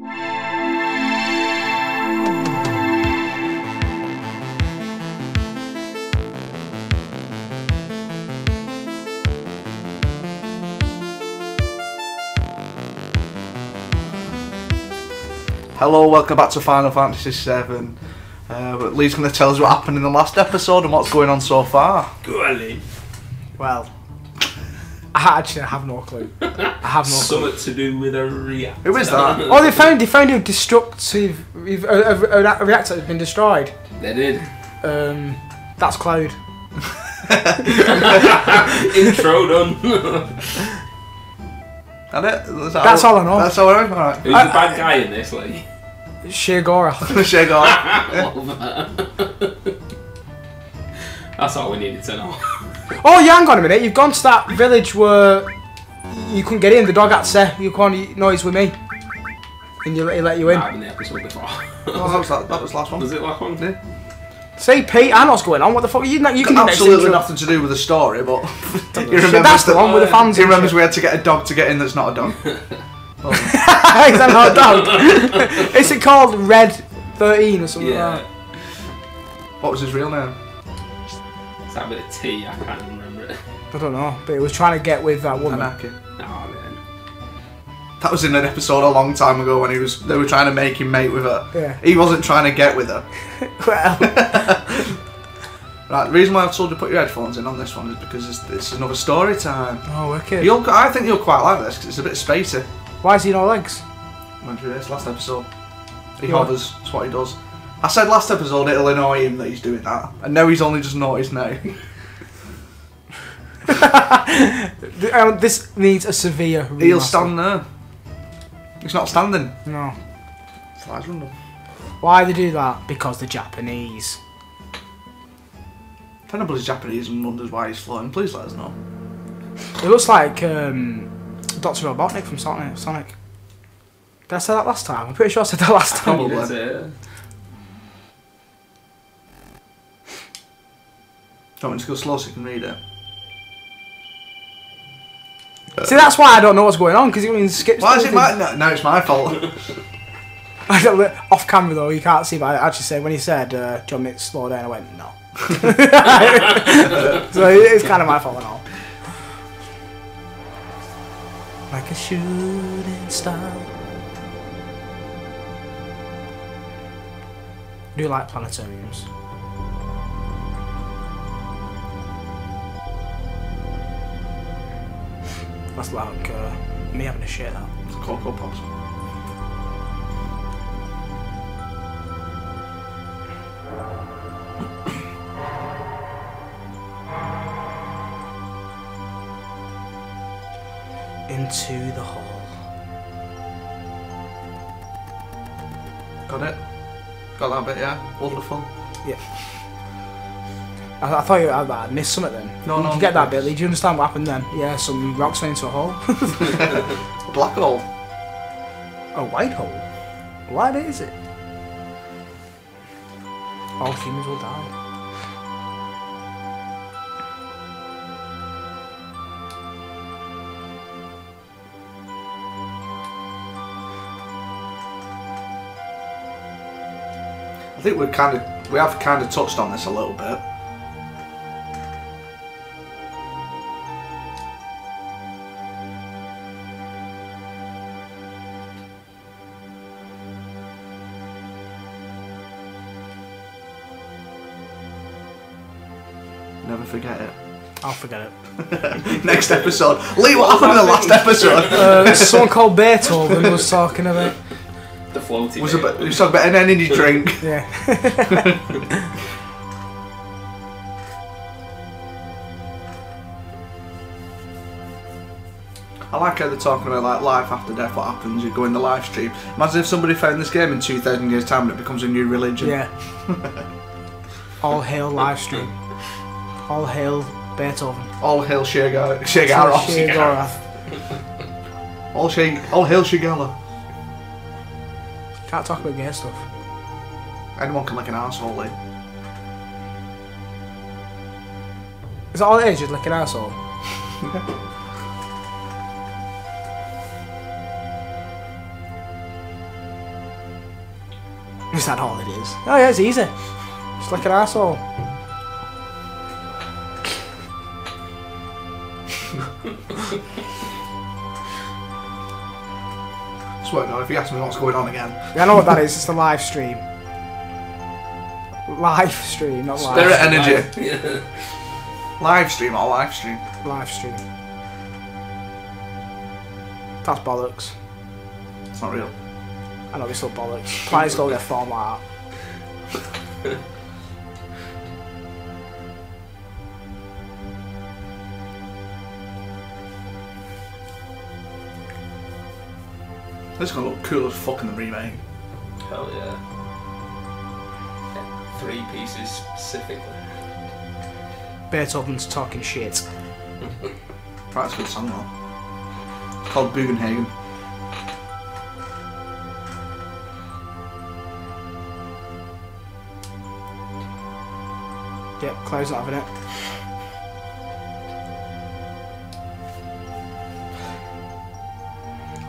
Hello, welcome back to Final Fantasy VII. Uh, but Lee's going to tell us what happened in the last episode and what's going on so far. Golly. Well, I actually have no clue. I have no clue. Something to do with a reactor. Who is that? Oh, they found they found a destructive a, a, a reactor has been destroyed. They did. Um, that's Cloud. Intro done. And it? Is that That's all I know. That's all I know. Alright. Who's the bad guy in this? Like, Shigora. Shake on. that's all we needed to know. Oh, yeah, hang on a minute. You've gone to that village where you couldn't get in. The dog had to say, you can't, no, he's with me. And you, he let you in. I've been the episode before. Oh, that, was, that, that was the last one. Was it last one? Yeah. See, Pete, I know what's going on. What the fuck? You, you can do next Absolutely nothing to do with the story, but he Shit, remembers That's the that- one with the fans. He remembers we had to get a dog to get in that's not a dog. Is that not a dog? Is it called Red 13 or something Yeah. like that? What was his real name? It's that bit of tea, I can't remember it. I don't know, but it was trying to get with that woman. Anaki. No, man. That was in an episode a long time ago when he was. They were trying to make him mate with her. Yeah. He wasn't trying to get with her. Well, Right. The reason why I've told you to put your headphones in on this one is because this, this is another story time. oh, wicked. You'll, I think you'll quite like this 'cause it's a bit spacey. Why is he no legs? Went through this last episode. He Yeah. hovers. That's what he does. I said last episode it'll annoy him that he's doing that, and now he's only just noticed now. Um, this needs a severe. He'll stand there. He's not standing. No. Flies random. Why they do that? Because they're Japanese. If anybody's Japanese and wonders why he's floating, please let us know. It looks like um, Doctor Robotnik from Sonic. Sonic. Did I say that last time? I'm pretty sure I said that last time. Probably. That's it. Do you want me to go slow so you can read it? See, that's why I don't know what's going on because it means skip. Why is it my? No, no, it's my fault. Off camera though, you can't see, but I actually said when he said, uh, "John Mick, slow down," I went, "No." so it's kind of my fault and all. Like a shooting star. Do you like planetariums? That's like uh, me having a shit out. It's Cocoa Pops. Into the hall. Got it? Got that bit, yeah? Wonderful. I, I thought you had. I missed something then. No, Did no, you get that thanks. bit? Did you understand what happened then? Yeah, some rocks went into a hole. A black hole. a white hole? What is it? All humans will die. I think we've kind of we have kind of touched on this a little bit. Never forget it. I'll forget it. Next episode. Lee, what happened in the last episode? Uh, someone called Beethoven was talking about. The floaty was bit. about, he was talking about an energy drink. Yeah. I like how they're talking about like life after death, what happens, you go in the live stream. Imagine if somebody found this game in 2000 years' time and it becomes a new religion. Yeah. All hail live stream. All hail Beethoven. All hail Shegar- Shegaros. Shegaroth. All, she- all hail Shigella. Can't talk about gay stuff. Anyone can lick an asshole, Lee. Is that all it is? Just like an asshole. Is that all it is? Oh yeah, it's easy. Just like an asshole. If you ask me what's going on again. Yeah, I know what that is. It's the live stream. Live stream, not live. Spirit energy. Yeah. Live stream or live stream? Live stream. That's bollocks. It's not real. I know it's still bollocks. Planets don't get formed like that. This is gonna look cool as fuck in the remake. Hell yeah. Three pieces specifically. Beethoven's talking shit. Right, it's a good song though. It's called Bugenhagen. Yep, Claire's not having it.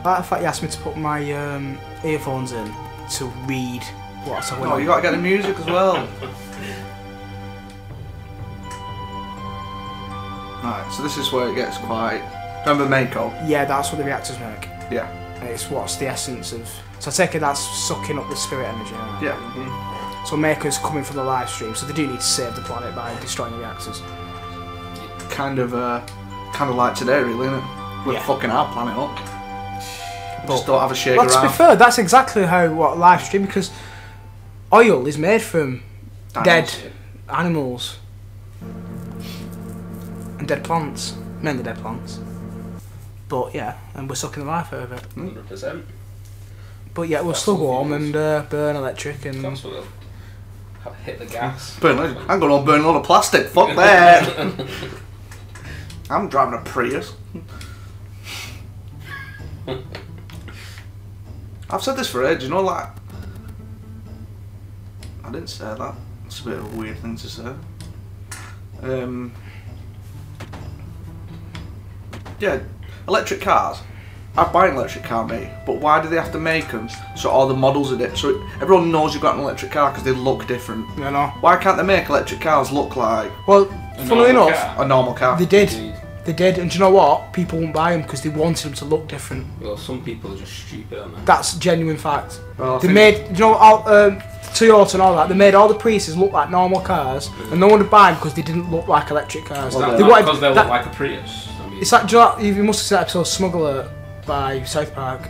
Like the fact you asked me to put my um, earphones in to read what's going Oh, on. you gotta get the music as well. Right, so this is where it gets quite. Remember Mako? Yeah, that's what the reactors make. Yeah. And it's what's the essence of. So I take it that's sucking up the spirit energy. right? Yeah. So Mako's coming from the live stream, so they do need to save the planet by destroying the reactors. Kind of, uh, kind of like today, really, isn't it? We're Yeah. fucking our planet up. But- Just don't have a shake Well, to be fair, that's exactly how what live stream because oil is made from dead animals and dead plants, mainly dead plants. But yeah, and we're sucking the life out of it. 100%. But yeah, we're That's still warm what on it is. and uh, burn electric and That's what hit the gas. Burn, I'm going to burn a lot of plastic. Fuck that. I'm driving a Prius. I've said this for ages, you know, like. I didn't say that. It's a bit of a weird thing to say. Um. Yeah, electric cars. I'd buy an electric car, mate. But why do they have to make them so all the models are different? So everyone knows you've got an electric car because they look different. you know. Why can't they make electric cars look like Well, A funnily enough, car. a normal car? they did. Indeed. They did, and do you know what? People won't buy them because they wanted them to look different. Well, some people are just stupid, aren't they? That's genuine fact. Well, I They made, you know, all, um, Toyota and all that. They made all the Priuses look like normal cars, and no one would buy them because they didn't look like electric cars. Is that they not wanted because they that- look like a Prius? I mean, It's like, do you, know, you must have seen that episode Smug Alert by South Park.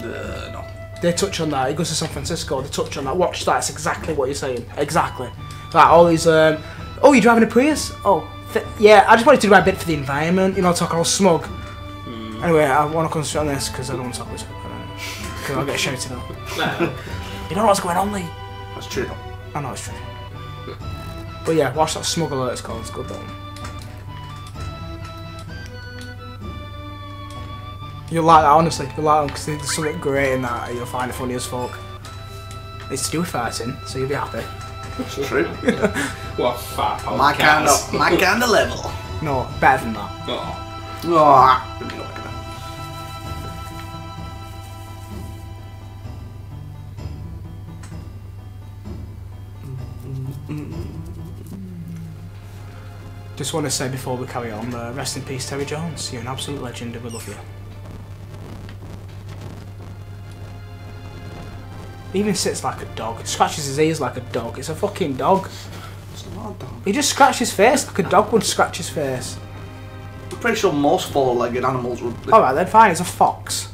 Uh, no. They touch on that. He goes to San Francisco. They touch on that. Watch that. It's exactly what you're saying. Exactly. Like all these. Um, oh, you're driving a Prius? Oh, th- yeah. I just wanted to do my bit for the environment. You know, talk all smug. Mm. Anyway, I want to concentrate on this because I don't want to talk this. Because I'll get shouted at. no. You know what's going on, Lee. That's true. I know it's true. But yeah, watch that Smug Alert. It's called. It's good. That one. You'll like that, honestly. You'll like them because there's something great in that. and You'll find it funny as fuck. It's to do with fighting, so you'll be happy. It's true. What fat podcast. my kind of, my kind of level. No, better than that. Oh, Oh, let me go back to that. Just want to say before we carry on, uh, rest in peace, Terry Jones. You're an absolute legend, and we love you. He even sits like a dog. Scratches his ears like a dog. It's a fucking dog. It's not a dog. He just scratched his face like a dog would scratch his face. I'm pretty sure most four-legged animals would. Alright then, fine, it's a fox.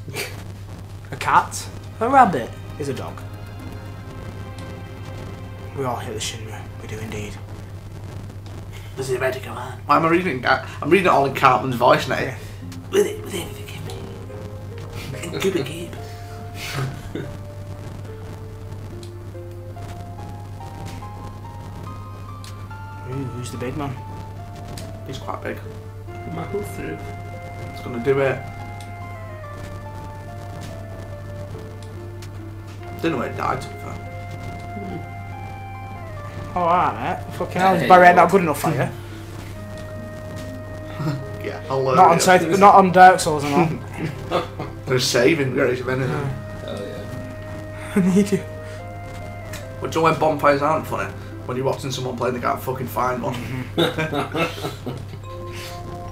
A cat. A rabbit is a dog. We all hate the Shinra. We do indeed. Is it ready to come on? Why am I reading? it? I'm reading it all in Cartman's voice now. Yeah. With it, with it, keep it, keep. who's the big man? He's quite big. go through. It's gonna do it. Don't know where it died. To be fair. Hmm. Oh, alright, mate. Fucking hell, is Barry not good enough for you? Yeah, hilarious. Not on South, not on Dark Souls or not. They're saving Grace of anything. Hell yeah. I need you. You know when bonfires aren't funny? When you're watching someone play and they can't fucking find one.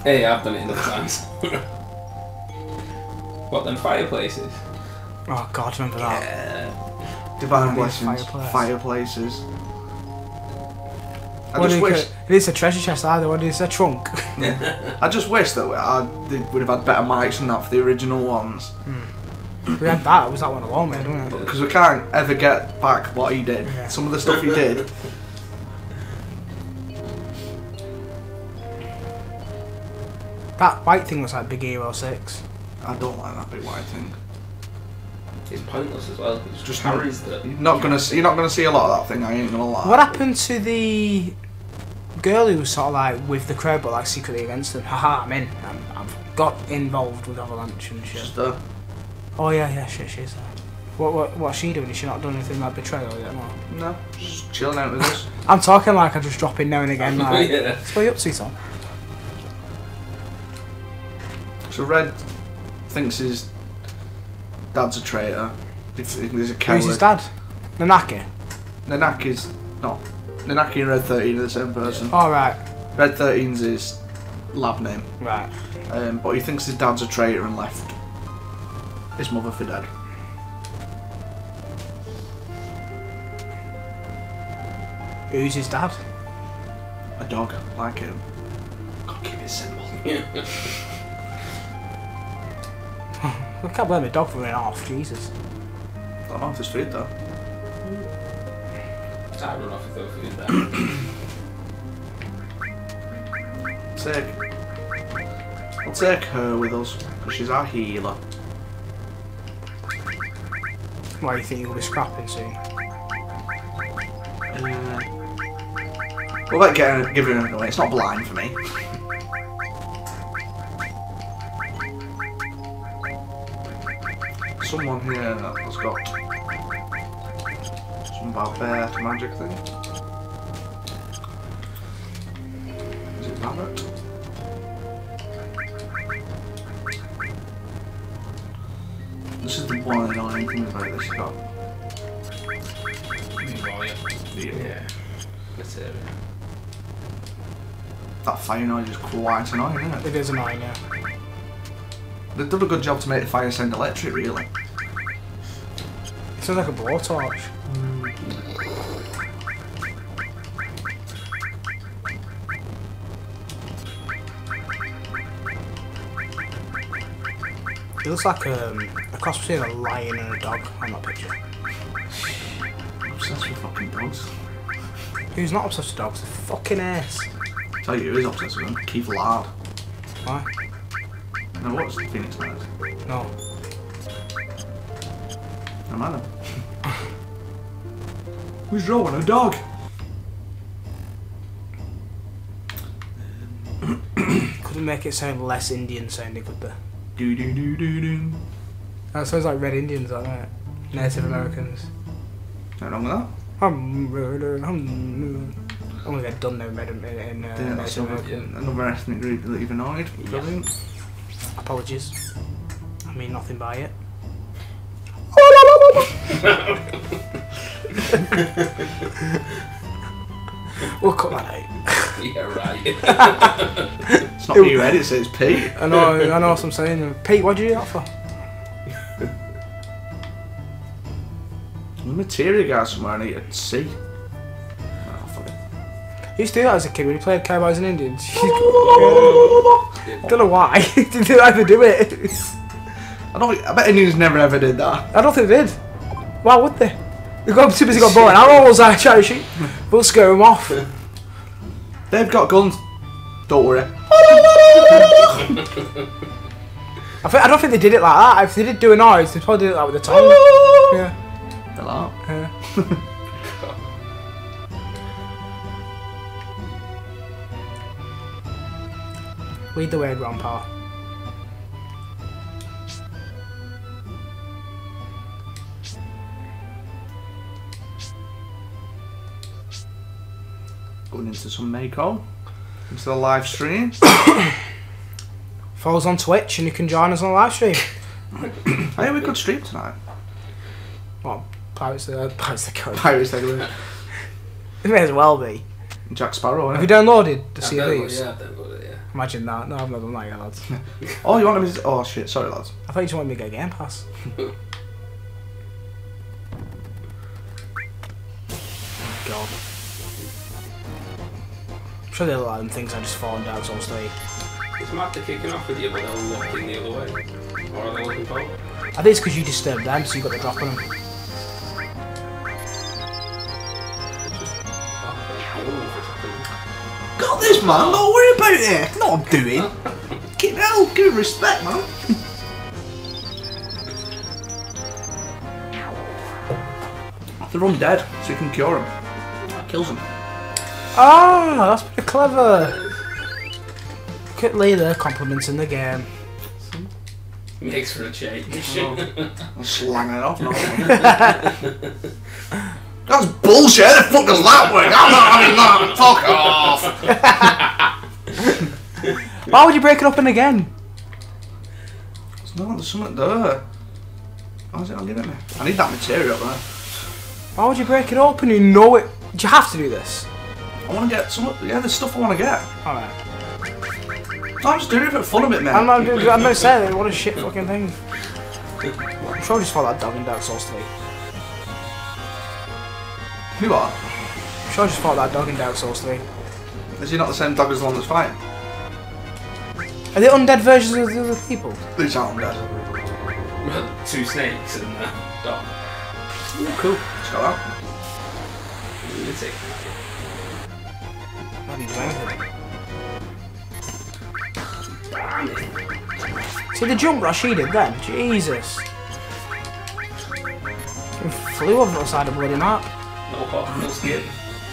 Hey, I've done it enough times. what then? Fireplaces. Oh God, remember that? Yeah. Divine Yeah, blessings. fireplace. Fireplaces. I What just wish. ca- It is a treasure chest either. What is a trunk? I just wish that we I would have had better mics than that for the original ones. Hmm. we had that. It was that one alone, mate, wasn't it? Because we can't ever get back what he did. Yeah. Some of the stuff he did. That white thing was like Big Hero Six. I don't like that big white thing. It's pointless as well. It's just Just carries the. You're not gonna see. You're not gonna see a lot of that thing. I ain't gonna lie. What happened to the girl who was sort of like with the crowd but like secretly against them? Haha, I'm in. I'm, I've got involved with Avalanche and shit. Just, uh, Oh yeah, yeah, shit, she's there. What, what, what's she doing? Is she not done anything like betrayal yet? No. no, just chilling out with us. I'm talking like I just drop in now and again. Like, yeah. What's what you up to, Tom? So Red thinks his dad's a traitor. He thinks he's a coward. Who's his dad? Nanaki. Nanaki's not. Nanaki and Red 13 are the same person. All right, Red 13's his lab name. right. Um, but he thinks his dad's a traitor and left his mother for dead. Who's his dad? A dog like him. God, keep it simple. I can't blame a dog for running off. Jesus. I don't know if there's food though. I run off with food there. Take. I'll take her with us because she's our healer. Why do you think you'll be scrapping soon? Uh, we'll let get her, her away. It's not blind for me. Someone here has got some barbaric magic thing. Is it Barret? This is the one annoying thing about this shop. Yeah. That's it. That fire noise is quite annoying, isn't it? It is annoying, yeah. They've done a good job to make the fire sound electric, really. It sounds like a blowtorch. It looks like um, a cross between a lion and a dog on that picture. I'm obsessed with fucking dogs. Who's not obsessed with dogs? The fucking ass. tell you who is obsessed with them. Keith Lard. Why? Now what's the Phoenix Nights? No. No matter. Who's drawing a dog? Couldn't make it sound less Indian sounding, could they? Do do do do do. That sounds like Red Indians, that right? Native Americans. Nothing wrong with that. I'm murder. I'm gonna get done now, Red in, in uh, Yeah, that's Native another, American. another ethnic group that you've annoyed. Brilliant. Apologies. I mean nothing by it. we'll cut that out. Yeah, right. It's not you, Ed, it says Pete. I know, I know what I'm saying. Pete, what'd you do that for? The materia guy somewhere I need to see. Oh, fuck it. You used to do that as a kid when you played Cowboys and Indians. Don't know why. Did you ever do it? I don't. I bet Indians never ever did that. I don't think they did. Why would they? They got too busy got bored. I was like trying to shoot. We'll scare them off. They've got guns. Don't worry. I, think, I don't think they did it like that. If they did do a noise, they probably did it like with the tongue. Yeah. Hello. yeah. Lead the way, Grandpa. Going into some Mako. Into the live stream. Follow us on Twitch and you can join us on the live stream. I think we could stream tonight. Well, Pirates of the Pirates of the Caribbean. Pirates Legacy. It may as well be. Jack Sparrow, Have eh? you innit? downloaded the I've sea of? Yeah, I've done it, yeah. Imagine that. No, I've not done that yet, lads. Oh, you want me to... Oh, shit. Sorry, lads. I thought you just wanted me to get a Game Pass. oh, God. I'm sure they're like them things I just fall in Dark Souls 3. It's mad they're kicking off with you, but they're looking the other way. What are they looking for? I think it's because you disturbed them, so you got the drop on them. It's just... For a second. Got this, man. Don't worry about it. Know what I'm doing. Get out. give him respect, man. They're undead, so you can cure them. Kills them. Ah, that's pretty clever. Look at Lee there complimenting the game. Makes for a change. I'm slanging it off now. That's bullshit. How the fuck does that work? I'm not having that. Fuck off. Why would you break it open again? It's not. there's something there. How's it not giving me? I need that materia up there. Why would you break it open? You know it. Do you have to do this? I want to get some. Yeah, there's stuff I want to get. Alright. I'm just doing it for fun of it, man. I'm not, I'm not saying it. What a shit fucking thing. I'm sure I just fought that dog in Dark Souls 3. You are. I'm sure I just fought that dog in Dark Souls 3. Is he not the same dog as the one that's fighting? Are they undead versions of the other people? These aren't dead. Two snakes and a dog. Cool. Let's go out. Lunatic. See the jump rush he did then? Jesus. He flew over the side of bloody map. No hot, no skin.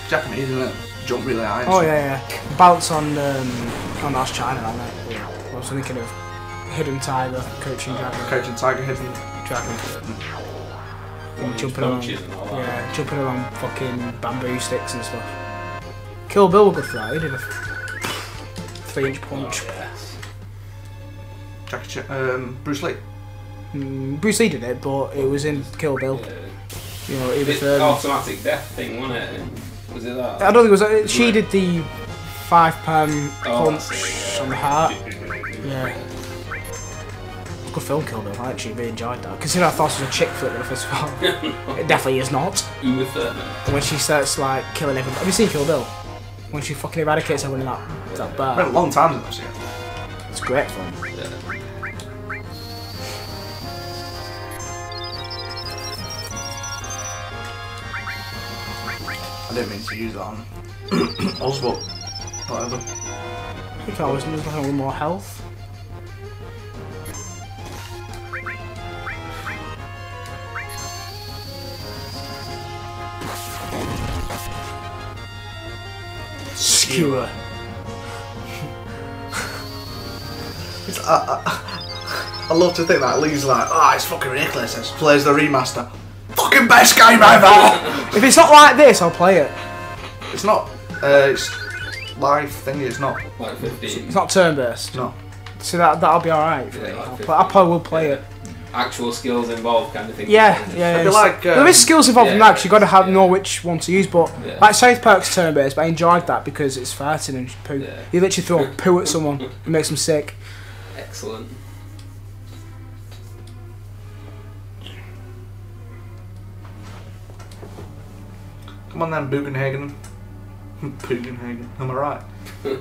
Japanese, isn't it? Jump really high. Oh yeah, yeah. Bounce on um, on that's China, that mate. I was thinking of Hidden Tiger, Coaching Dragon, Crouching Tiger, Hidden. Dragon. One jumping around. and all that. Yeah, jumping around fucking bamboo sticks and stuff. Kill Bill was good for that. Did a three inch Oh, punch. yes. Jackie Chan, um, Bruce Lee. Mm, Bruce Lee did it, but it was in Kill Bill. Yeah. You know, it was. It's Um, automatic death thing, wasn't it? Was it that? I don't think it was. uh, She did the five pound Oh, punch that's yeah. on the heart. Yeah. Good film, Kill Bill. I actually really enjoyed that. Considering I thought it was a chick flick when I first saw it. It definitely is not. Uma Thurman. When she starts like killing everyone. Have you seen Kill Bill? When she fucking eradicates everyone in that that Been bar. a long time since I've seen it. It's great fun. Yeah. I didn't mean to use that on Oswald. Whatever. You can always lose like a little more health. Skewer. It's, I, I, I love to think that Lee's like, ah, it's fucking ridiculous. And plays the remaster. Fucking best game ever! If it's not like this, I'll play it. it's not. Uh, it's live thing. It's not. Like 15. It's not turn based. No. So that that'll be alright. for. Yeah, like I'll 50. play- I probably will play it. Actual skills involved kind of thing. Yeah, yeah. yeah. It'd be it's- like, there um, is skills involved in that because you've got to have yeah. know which one to use. But Yeah. like South Park's turn based, but I enjoyed that because it's farting and poo. Yeah. You literally throw poo at someone and makes them sick. Excellent. Come on then, Bugenhagen. Bugenhagen. Am I right?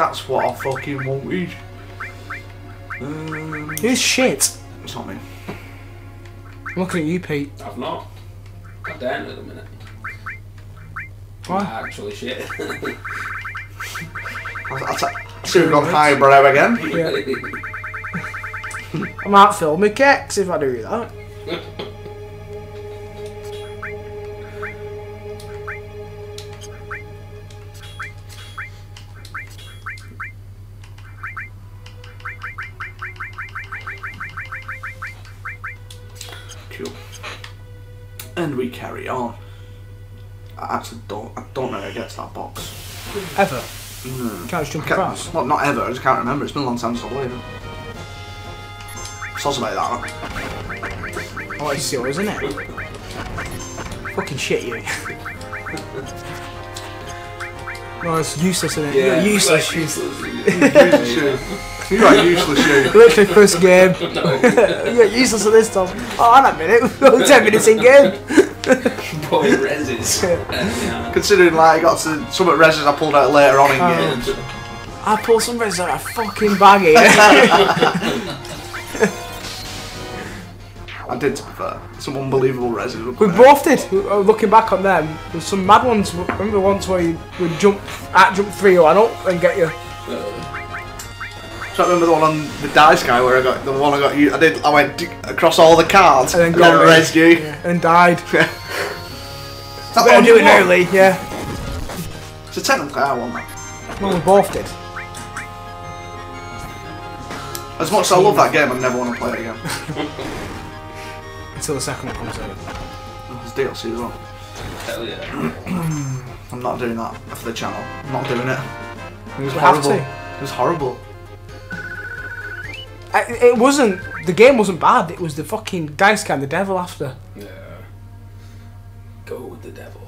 That's what I fucking wanted. Um, Who's shit? it's not me. I'm looking at you, Pete. I've not. I don't at the minute. Why? Actually, shit. I'll, I'll ta- see we've gone highbrow again. Yeah. I might film my kicks if I do that. No. Can't just jump Can't- across. Well, not ever. I just can't remember. It's been a long time since I played it. Sounds about that. I want to see what, isn't it? Fucking shit, you. no, it's useless, isn't it? Yeah, You're useless. Like you. useless. You're right, useless you. Literally first game. You're useless at this time. Oh, hang on a minute. We're 10 minutes in game. Boy reses. Yeah. Considering like I got to some of the reses I pulled out later on in Oh. games. I pulled some res out of fucking bag. I did to be fair. Some unbelievable reses. we coming out. both did. Uh, Looking back on them, there's some mad ones. Remember once where you would jump, at jump three or up and get you. So I remember the one on the dice guy where I got the one I got you. I did. I went across all the cards And then and got then res. res you. And died. Is that the Better one do you it won? early, yeah. So technically I won that. Well, we both did. As much as I love that game, I never want to play it again. Until the second one comes out. Oh, There's DLC as well. Hell yeah. I'm not doing that for the channel. I'm not doing it. It was We have horrible. to. It was horrible. I- It wasn't. The game wasn't bad. It was the fucking dice guy the devil after. Yeah. Go with the devil.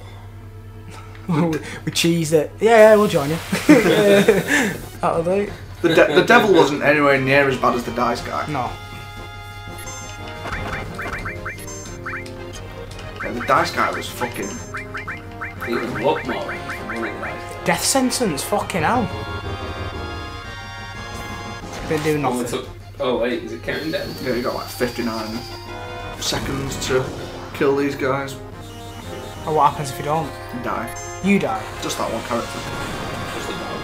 we, we cheesed it. Yeah, yeah, we'll join you. That'll do. The, de- the devil wasn't anywhere near as bad as the dice guy. No. Yeah, the dice guy was fucking. He was look more like Death sentence. Fucking hell. Didn't do Oh, nothing. Took- oh wait, is it counting down? Yeah, you got like 59 seconds to kill these guys. Or what happens if you don't? You die. You die. Just that one character. Just the dog.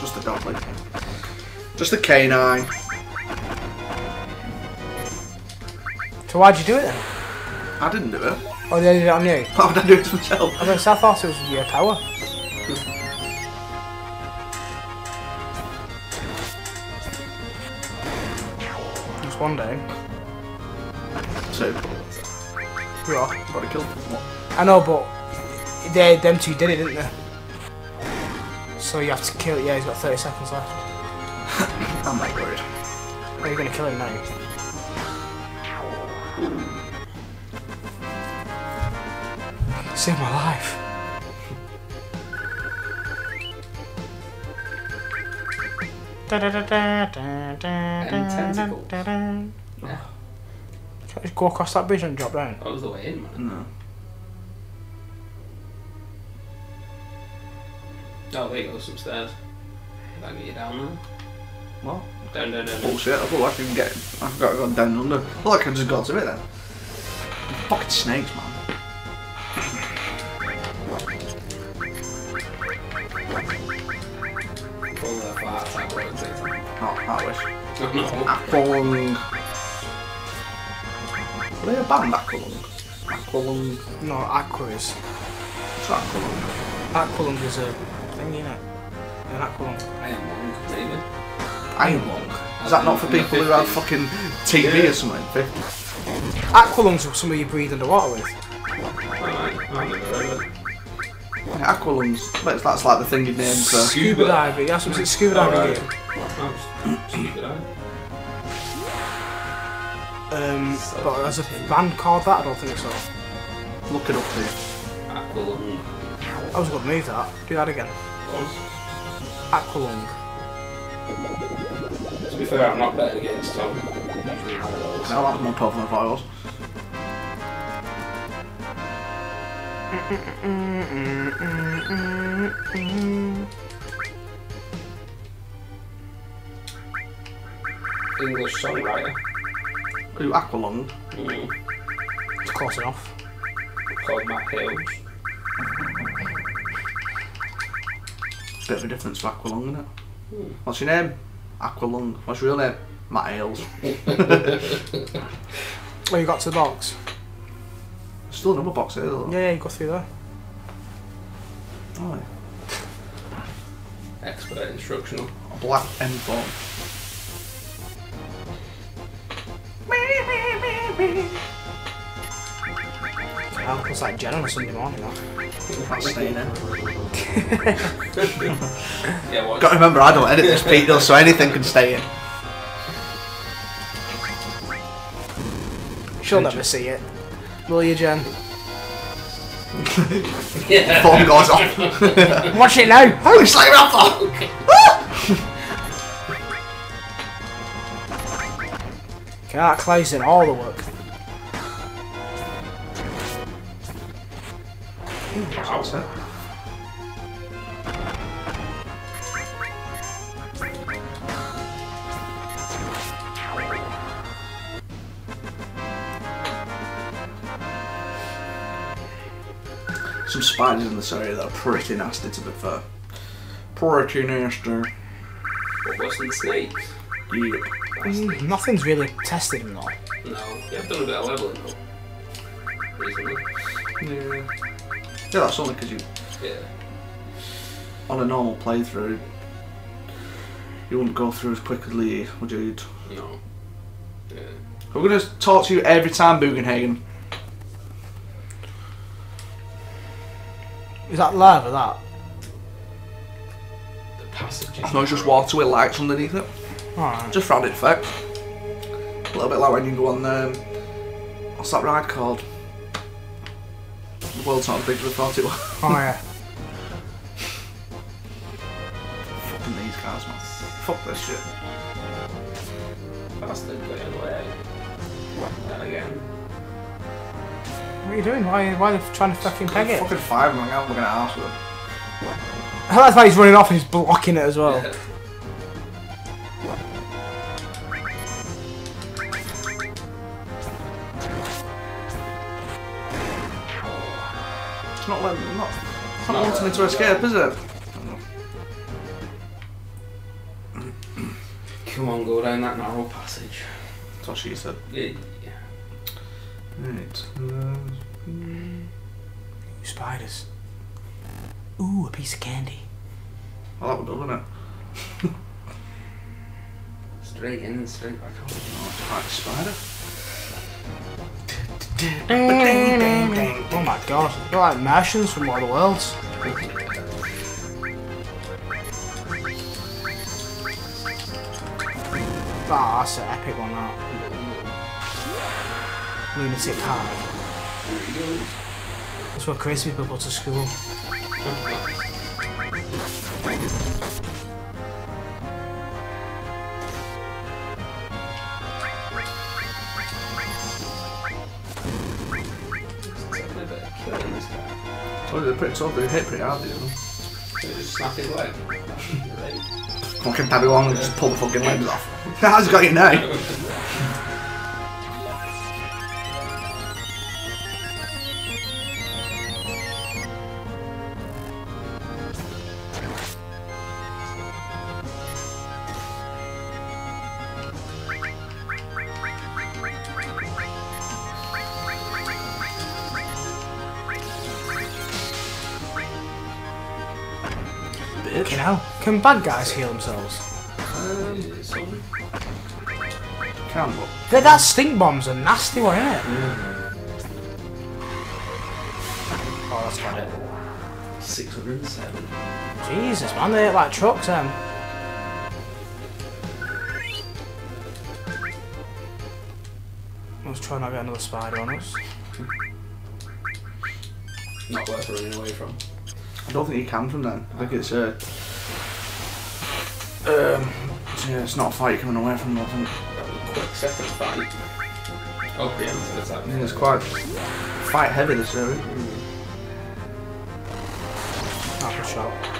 Just the dog, like. Just the canine. So why'd you do it then? I didn't do it. Oh, they did it on you? Why would I do it to myself? I mean, so I thought it was your power. One day. So, Yeah. got killed. What? I know, but they them two did it, didn't they? So you have to kill. Yeah, he's got 30 seconds left. I'm not worried. Are you gonna kill him now? Save my life. Tentacles. Can't Yeah. you just go across that bridge and drop down? That was the way in, man. No. Oh, there you go, some stairs. That get you down now. What? Down, down, down. down. Bullshit. I thought I can get. I've got to go down under. Well, I can just go to it then. Fucking snakes, man. Aqualung. Are they a band, Aqualung? Aqualung. No, Aqua is. What's Aqualung? Aqualung is a thing, innit? An Aqualung. I am wrong, maybe. Ironlung. Is that not for people who have fucking TV or something? 50? Aqualungs are somebody you breathe underwater with. Alright, I've never heard of it. Yeah, Aqualungs. That's like the thing you name for. Scuba diving. That's what it's scuba diving Alright. game. Stupid? Um, but there's a band called that. I don't think so. Look it up, please. Aqualung. I was gonna move that. Do that again. Was. Aqualung. To be fair, I'm not betting against Tom. Usually one of. No, that's more powerful than I was. English songwriter. Ooh, Aqualung. Mm. It's close enough. Called Matt Hales. Bit of a difference to Aqualung, isn't it? What's your name? Aqualung. What's your real name? Matt Hales. Oh, you got to the box. Still another box here, though. Yeah, yeah, you go through there. Oh, yeah. Expert instructional. A black M phone. Hell, it's like Jen on a Sunday morning. That. That's staying in. Yeah, what? Got to remember, I don't edit this, Pete does, so anything can stay in. She'll never see it. Will you, Jen? Yeah. Phone goes off. Watch it now! Oh, it's like Rafa! Can't close in all the work. That's. Some spiders in this area that are pretty nasty to be fair. Pretty nasty. What, worse than snakes? Yep. Mm, nothing's really tested him though. No. You have done a bit of leveling though. Recently. Yeah. Yeah, that's only because you Yeah. on a normal playthrough, you wouldn't go through as quickly, would you? You'd- No. Yeah. We're gonna talk to you every time, Bugenhagen. Is that lava, or that? The passage. No, it's just water with lights underneath it. Alright. Just for added effect. A little bit like when you go on, um, what's that ride called? World's not as big as we thought it was. Oh yeah. Fucking these cars, man. Fuck this shit. Bastard going away. And again. What are you doing? Why, why are they trying to fucking peg it? Fucking five I'm gonna ask with them. I like how he's running off and he's blocking it as well. Yeah. It's not letting, not, it's not wanting me to escape, is it? Come on, go down that narrow passage. That's what she said. Yeah. Right. Uh, spiders. Ooh, a piece of candy. Well, that would do, wouldn't it? Straight in and straight back out. Oh, it's a spider. Oh my god, they're like Martians from the Worlds. Ah, that's an epic one, that. Lunatic High. That's what crazy people go to school. Pretty tough, they hit pretty hard, you know. So just snap his leg. Fucking Daddy Long just pull the fucking legs off. How's he got your now? You know, can bad guys heal themselves? Um, Can, but That, that stink bomb's a nasty one, isn't it? Oh, that's got it. 607. Jesus, man, they hit like trucks, um. Let's try not get another spider on us. Not worth running away from. I don't think you can from then. I think it's uh, um, it's, yeah, it's not a fight coming away from. I think. That was a quick second fight. Oh, preemptive attack. I think it's quite fight heavy this area. Oh, good shot.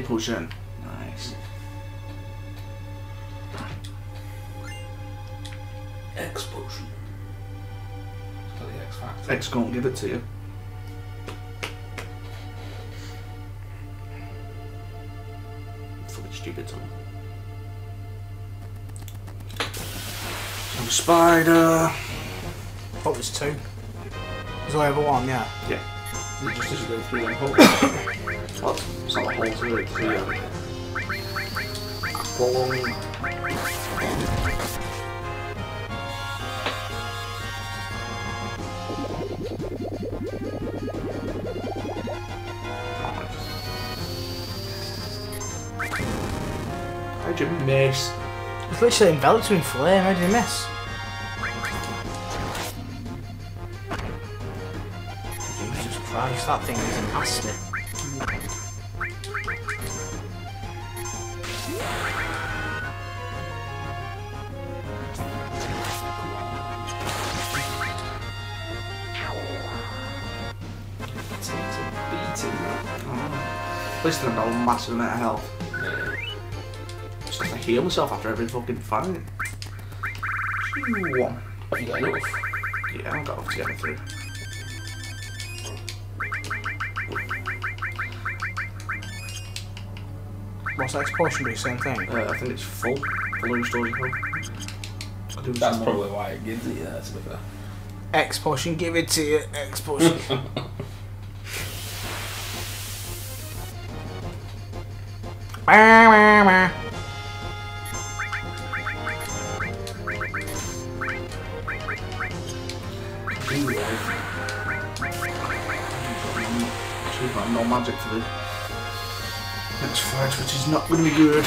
potion. Nice. X potion. X factor. X can't give it to you. Fucking stupid Tom. Some spider. Oh, what was two? Was I ever one? Yeah. Yeah. You just you go through. What? It's not. It's um. How'd you miss? It's literally enveloped in flame. How did you miss? Jesus that thing is nasty. It's a beating, man. At least they're not a massive amount of health. Yeah. Just have to heal myself after every fucking fight. One. Have you got enough? Yeah, I've got enough to get me through. What's that potion do? Same thing. Uh, I think it's full. Full restores your health. I'll do That's probably why it gives it you there, to be fair. X potion, give it to you. X potion. I've got no magic for the next fight, which is not going to be good.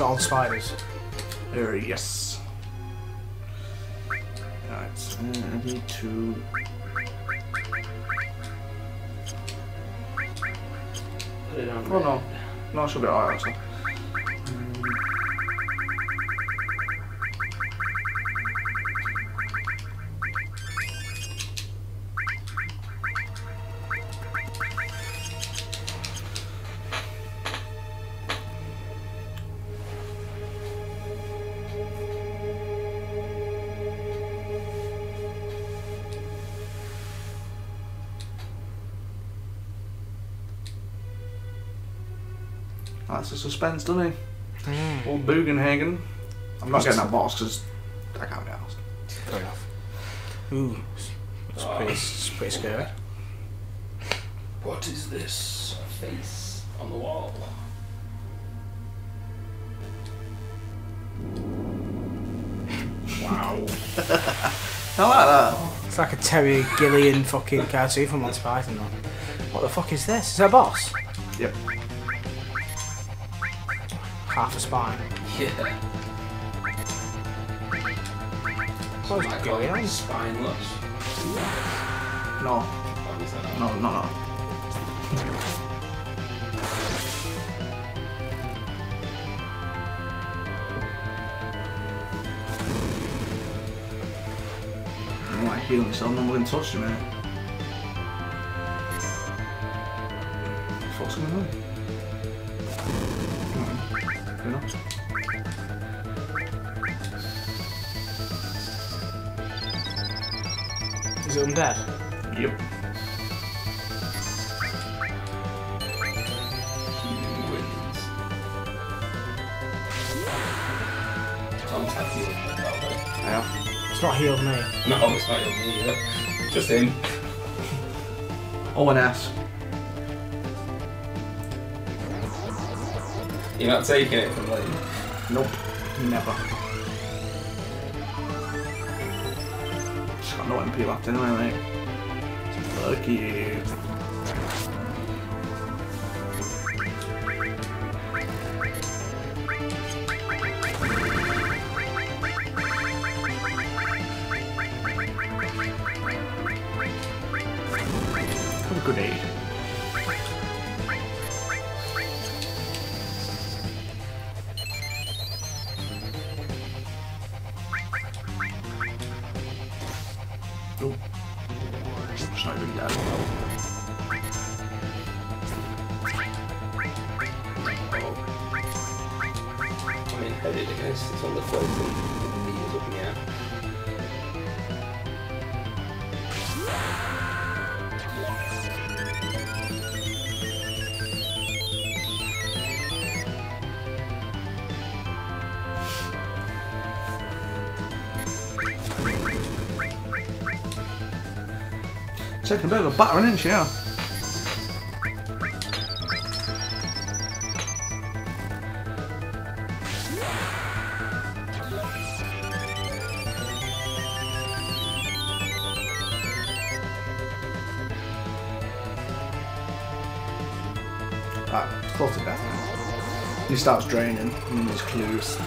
It's all spiders. There, yes. Right, uh, I need to. Put it on Oh no, no, it should be alright actually. Suspense, doesn't he? Mm. Old Bugenhagen. I'm not getting that boss because I can't be asked. Fair enough. Ooh, it's, it's Oh. pretty, it's pretty scary. What is this? A face on the wall. Wow. I like that. It's like a Terry Gilliam fucking cartoon from Monty Python. Man. What the fuck is this? Is that a boss? Yep. Half a spine. Yeah. What's going on? Spineless. No, What is that? no, no, no. I might heal myself, no one can touch me. It's not healed me. No, it's not me either. Just him. O and S. You're not taking it from Lee. Nope. Never. Just got no MP left anyway, mate. Fuck you. Taking a bit of a battering, isn't she? Yeah. Right, close to death. He starts draining, and there's clues.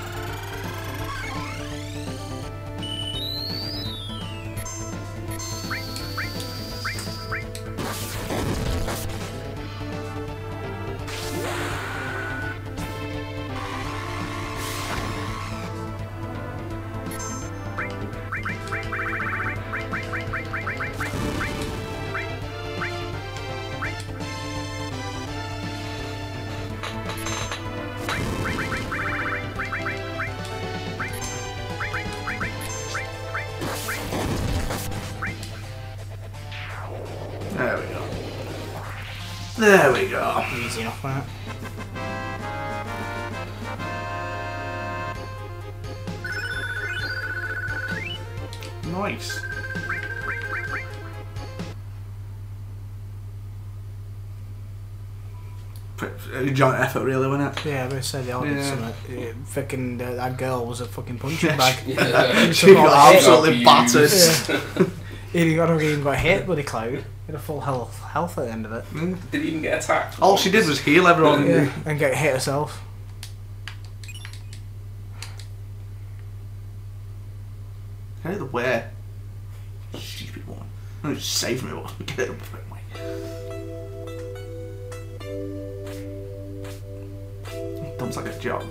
There we go. Easy enough, mate. Nice. A giant effort, really, wasn't it? Yeah, they said they all did Yeah. something. Fucking uh, that girl was a fucking punching Yeah, bag. Yeah. She Took got absolutely battered. Yeah. he got even got hit, with a cloud. He had a full health health at the end of it. Mm, did he even get attacked? All she did was heal everyone. Yeah, and get hit herself. Out of the way. Stupid one. No, just save me, but get it up the way. Dumps like a dog.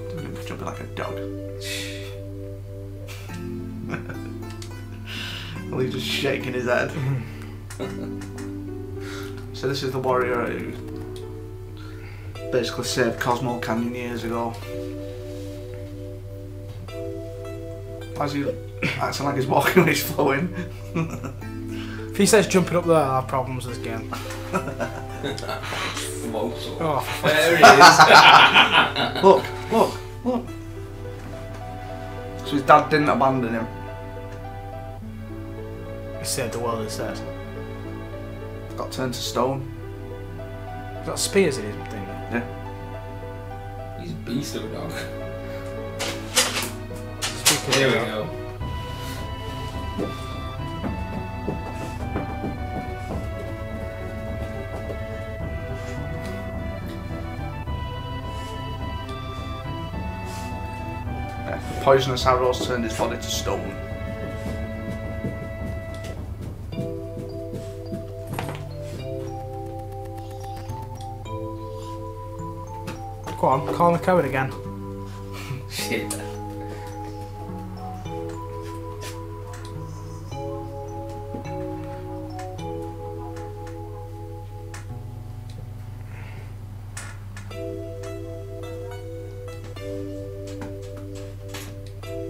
Jumping like a dog. well, he's just shaking his head. so this is the warrior who basically saved Cosmo Canyon years ago. As he acting like he's walking when he's flowing? If he says jumping up there, I'll have problems with this game. Floats. Oh, There he is. Look, look, look. So his dad didn't abandon him. he saved the world instead. Got turned to stone. He's got spears in his thing. He's a beast of a dog. Speaking Here we of go. Yeah, poisonous arrows turned his body to stone. Go on, call the code again. Shit.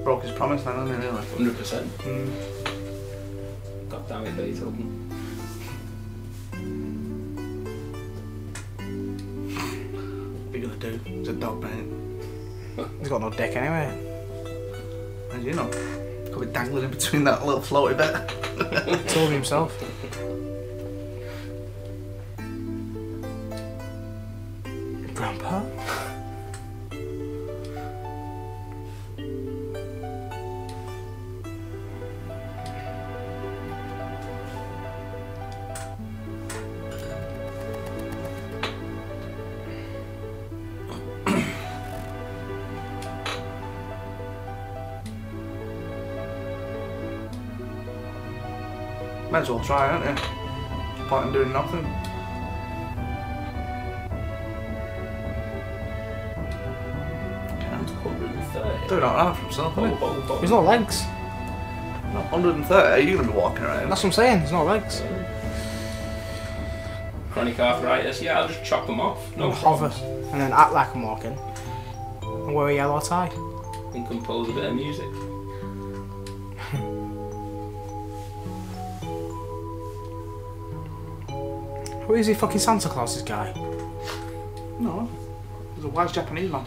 Broke his promise then, didn't he, really? 100%. Mm. God damn it, Beethoven. Dick anyway. As you know. Could be dangling in between that little floaty bit. Told me himself. as well try, aren't you? Point in doing nothing. And 130. Do it out now for himself, Ho, innit? ho, ho. There's no legs. No, 130, you're gonna be walking around. That's what I'm saying. There's no legs. Chronic arthritis, yeah, I'll just chop them off. No And hover, and then act like I'm walking. And wear a yellow tie. And compose a bit of music. Who is he? Fucking Santa Claus, this guy. No, he's a wise Japanese man.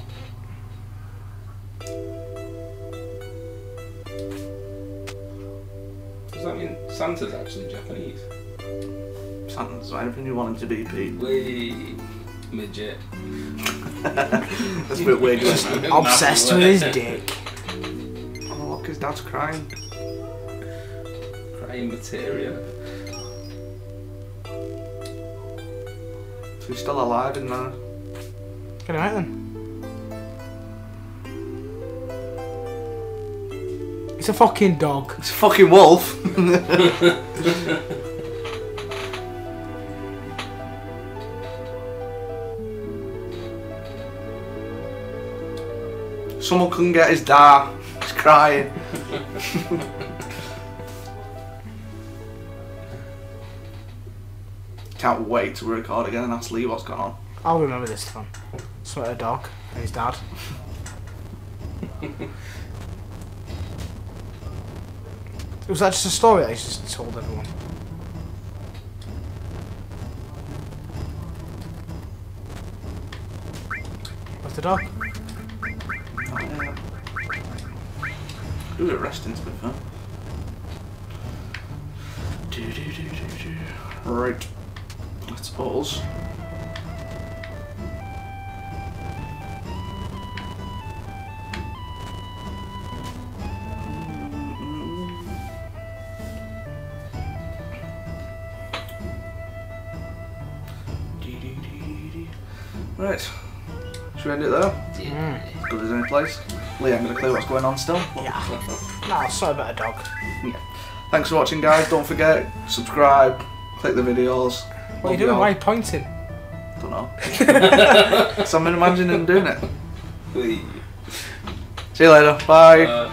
Does that mean Santa's actually Japanese? Santa's anything you want him to be, Pete. Wee midget. That's a bit weird. isn't? Obsessed with his dick. Oh, look, his dad's crying. Crying materia. So he's still alive in there. Get him out then. It's a fucking dog. It's a fucking wolf. Someone couldn't get his dad. He's crying. Can't wait to record again and ask Lee what's going on. I'll remember this. Swear a dog and his dad. Was that just a story that he's just told everyone? Where's the dog? Oh, yeah. Do it resting to be fair. Do, do, do, do, do. Right. Suppose. Right. Should we end it there? Yeah. Good as any place. Lee, I'm going to clear what's going on still. Yeah. No, sorry about a dog. Yeah. Thanks for watching, guys. Don't forget, subscribe, click the videos. What are you doing? Why are you pointing? Don't know. so I'm imagining doing it. See you later. Bye. Uh,